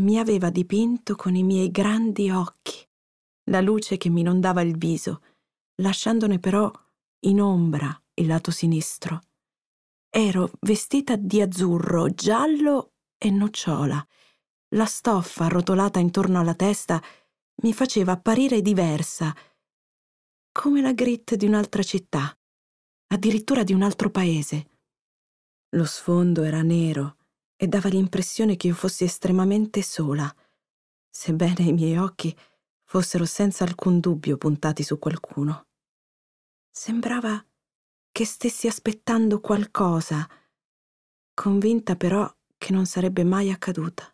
mi aveva dipinto con i miei grandi occhi, la luce che mi inondava il viso, lasciandone però in ombra il lato sinistro. Ero vestita di azzurro, giallo e nocciola. La stoffa arrotolata intorno alla testa mi faceva apparire diversa, come la grit di un'altra città, addirittura di un altro paese. Lo sfondo era nero e dava l'impressione che io fossi estremamente sola, sebbene i miei occhi fossero senza alcun dubbio puntati su qualcuno. Sembrava che stessi aspettando qualcosa, convinta però che non sarebbe mai accaduta.